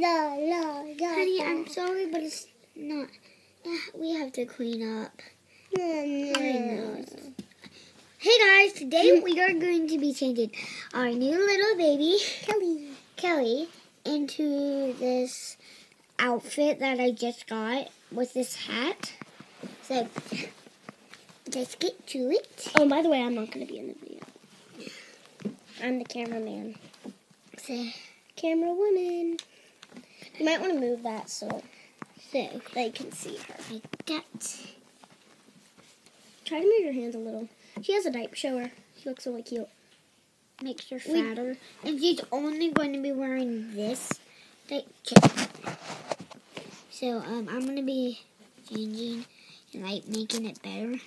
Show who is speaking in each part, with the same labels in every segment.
Speaker 1: La, la, la,
Speaker 2: Honey. I'm sorry, but it's not. Ah, we have to clean up. I know. Hey guys, today mm. we are going to be changing our new little baby,
Speaker 1: Kelli.
Speaker 2: Kelli, into this outfit that I just got with this hat. So, let's get to it.
Speaker 1: Oh, by the way, I'm not going to be in the video. I'm the cameraman.
Speaker 2: So,
Speaker 1: Camera woman. You might want to move that so
Speaker 2: so
Speaker 1: they can see her.
Speaker 2: I got.
Speaker 1: Try to move your hands a little. She has a diaper. Show her. She looks really cute.
Speaker 2: Makes her
Speaker 1: We-
Speaker 2: fatter. And she's only going to be wearing this. Like, so, um, I'm going to be changing and, like, making it better.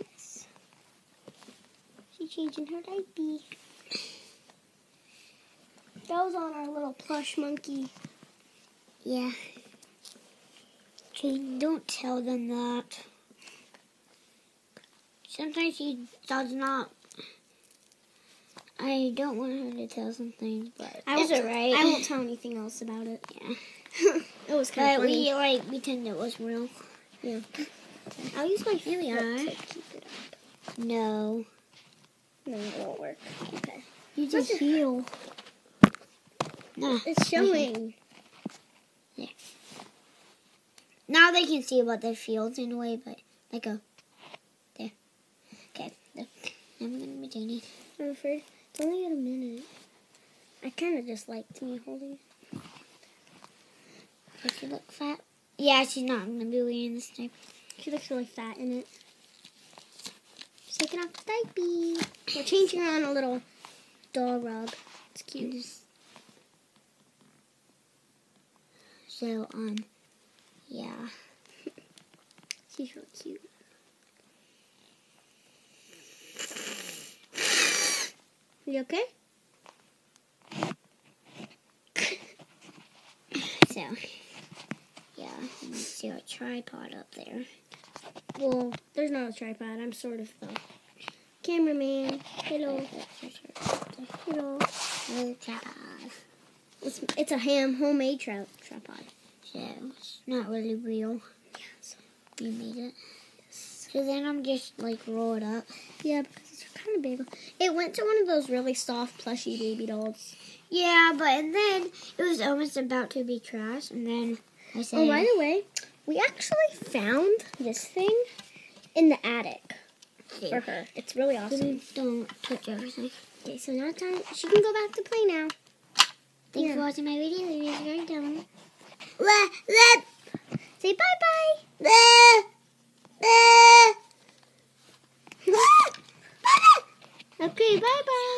Speaker 2: Yes.
Speaker 1: She's changing her diaper. That was on our little plush monkey.
Speaker 2: Yeah. Okay, don't tell them that. Sometimes she does not. I don't want her to tell some things, but
Speaker 1: I
Speaker 2: it's
Speaker 1: won't,
Speaker 2: alright.
Speaker 1: I won't tell anything else about it.
Speaker 2: Yeah.
Speaker 1: It was kind of funny.
Speaker 2: we like pretend it was real.
Speaker 1: Yeah. I'll use my
Speaker 2: Here we are.
Speaker 1: to keep it up.
Speaker 2: No.
Speaker 1: No, it won't work. Okay.
Speaker 2: You just heal. No.
Speaker 1: It's showing.
Speaker 2: Now they can see about their fields in a way, but like a there. Okay. Now I'm gonna be changing.
Speaker 1: I'm afraid it's only in a minute. I kind of just liked me holding. it.
Speaker 2: Does she look fat? Yeah, she's not I'm gonna be wearing this diaper.
Speaker 1: She looks really fat in it. She's taking off the diaper. We're changing her on a little doll rug. It's cute.
Speaker 2: So um, yeah.
Speaker 1: She's really cute. You okay?
Speaker 2: So yeah, see our tripod up there.
Speaker 1: Well, there's not a tripod. I'm sort of the cameraman. Hello. Hello.
Speaker 2: Tripod.
Speaker 1: It's, it's a ham homemade tri- tripod.
Speaker 2: So it's not really real.
Speaker 1: Yes.
Speaker 2: You made it. So then I'm just like roll it up.
Speaker 1: Yeah, because it's kind of big. It went to one of those really soft, plushy baby dolls.
Speaker 2: Yeah, but and then it was almost about to be trash, and then I said,
Speaker 1: Oh, by the way, we actually found this thing in the attic for her. It's really awesome.
Speaker 2: Don't touch everything.
Speaker 1: Okay, so now it's time. She can go back to play now.
Speaker 2: Thanks
Speaker 1: Yeah.
Speaker 2: for watching my video. Leave your comment.
Speaker 1: Say bye bye. Okay, bye bye.